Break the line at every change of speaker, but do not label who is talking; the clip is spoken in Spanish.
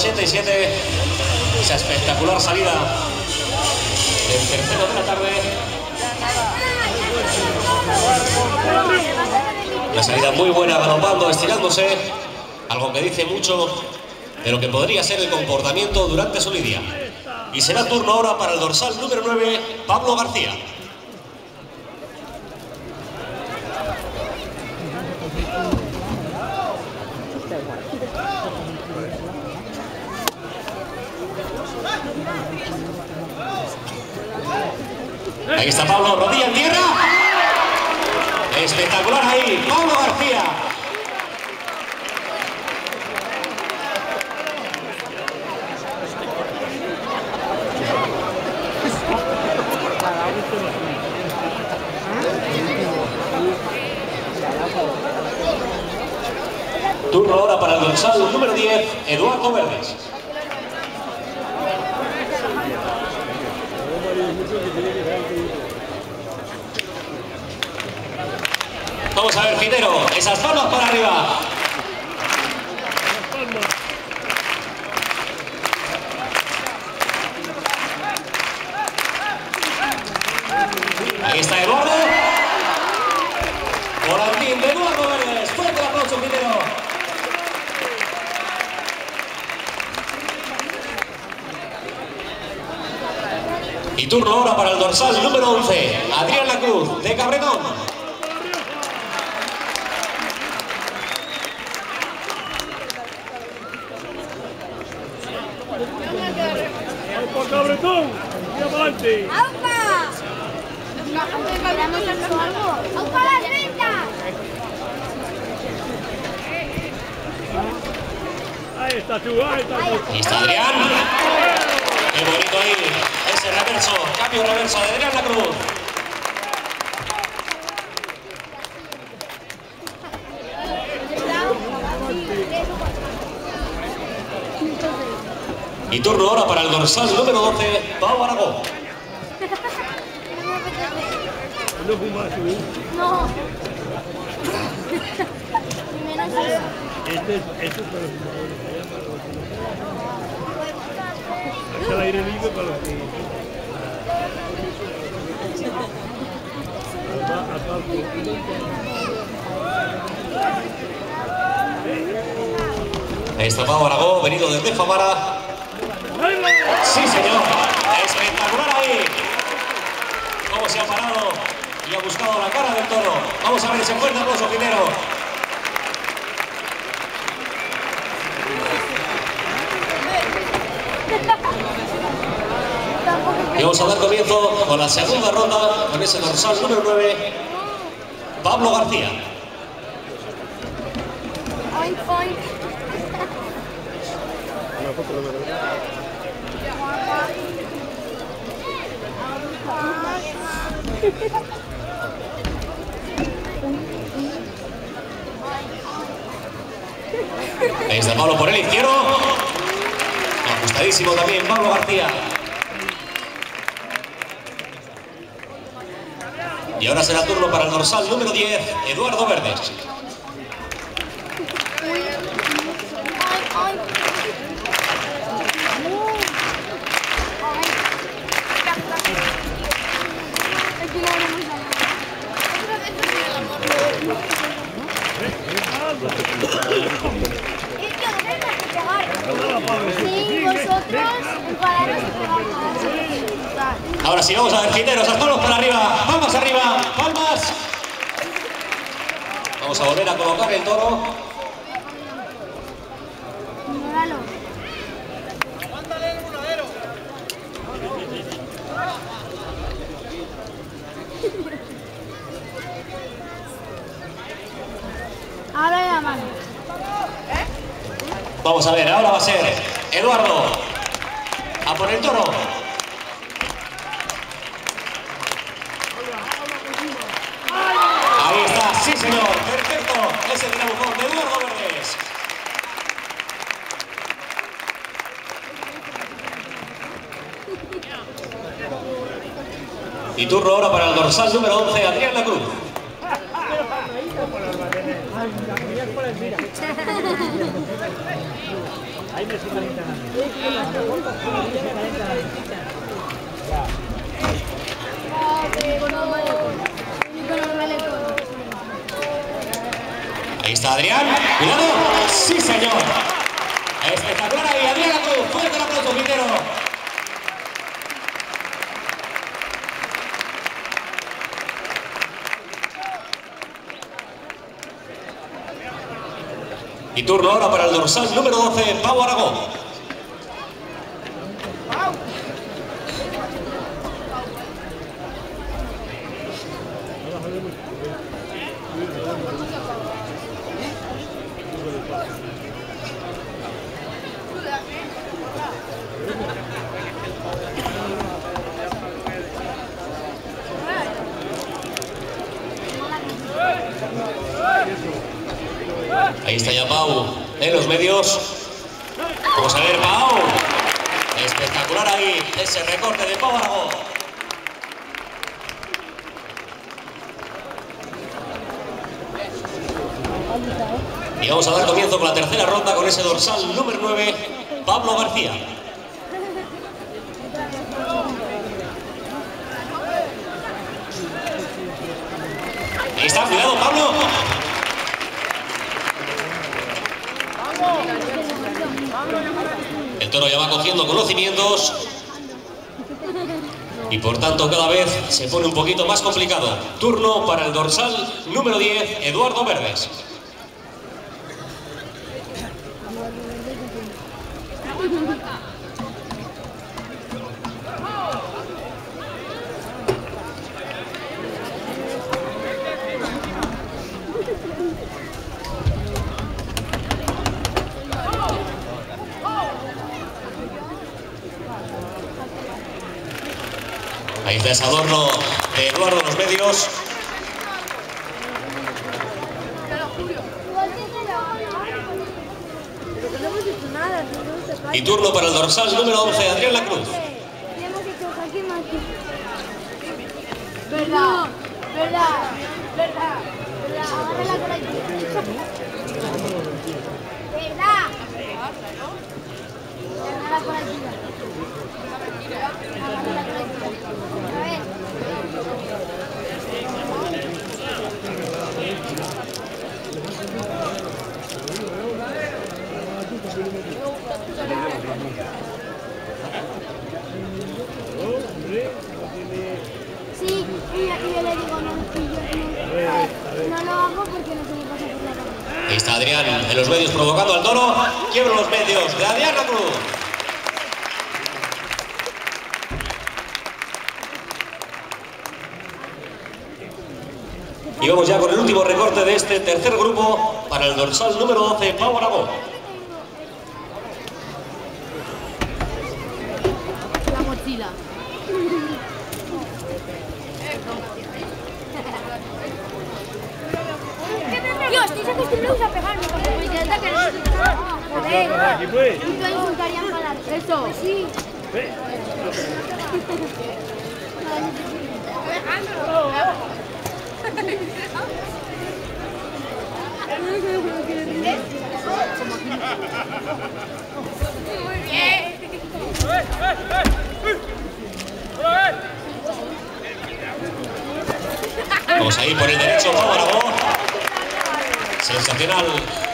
87, esa espectacular salida del tercero de la tarde. Una salida muy buena, galopando, estirándose, algo que dice mucho de lo que podría ser el comportamiento durante su lidia. Y será turno ahora para el dorsal número 9, Pablo García. Ahí está Pablo, rodilla en tierra. Espectacular ahí, Pablo García. Turno ahora para el dorsal número 10, Eduardo Verdes. Vamos a ver, Fidero, esas manos para arriba. Ahí está Eduardo. Volantín de Eduardo Verdes. Fuerte el aplauso, Fidero. Y turno ahora para el dorsal número 11, Adrián Lacruz, de Cabretón.
¡Por cabretón!
¡Aupa! ¡Aupa la venta!
Ahí está tú, ahí está tú.
Ahí está Adrián. Qué bonito ahí. Ese reverso, cambio reverso de Adrián Lacruz. Y turno ahora para el dorsal número 12, Pau Aragón.
No. Este es, este es para los fumadores. allá para los fumadores. Está el aire libre para los aparte.
Ahí está Pau Aragón, venido desde Sí, señor. Espectacular ahí. Cómo se ha parado y ha buscado la cara del toro. Vamos a ver ese fuerte aplauso primero. Y vamos a dar comienzo con la segunda ronda con ese dorsal número 9, Pablo García. Está Pablo por el izquierdo. Ajustadísimo también Pablo García. Y ahora será turno para el dorsal número 10, Eduardo Verdes. Vamos a ver, quiteros, las manos para arriba, palmas arriba, palmas. Vamos a volver a colocar el toro.
Ahora la mano.
Vamos a ver, ahora va a ser Eduardo. A por el toro. Ahí está, sí señor, perfecto. Es el tirabuzón de Eduardo Verdes. Y turno ahora para el dorsal número 11, Adrián
la
Ahí está Adrián. Cuidado. Sí, señor. Espectacular ahí. Adrián Cruz. Fuerte el aplauso, Quintero. Y turno ahora para el dorsal número 12, Pau Aragón. Ahí está ya Pau en los medios. Vamos a ver, Pau. Espectacular ahí ese recorte de Pau. Y vamos a dar comienzo con la tercera ronda con ese dorsal número 9, Pablo García. Ahí está, cuidado, Pablo. El toro ya va cogiendo conocimientos y por tanto cada vez se pone un poquito más complicado. Turno para el dorsal número 10, Eduardo Verdes. Ahí está ese adorno de Eduardo los medios. Y turno para el dorsal número 11, Adrián La Cruz.
Verdad, verdad, verdad, verdad. A ver. Sí, y, y yo le digo, no, y yo no, no lo hago porque no se me pasa por la cabeza.
Ahí está Adrián en los medios provocando al toro. Quiebra los medios de Adrián La Cruz. Y vamos ya con el último recorte de este tercer grupo para el dorsal número 12, Pau Aragón.
La mochila. Estoy acostumbrados a pegarme. Me encanta que no
Aquí pues.
Y tú insultarían para Eso. Pues sí.
Vamos ahí por el derecho, Pau Sensacional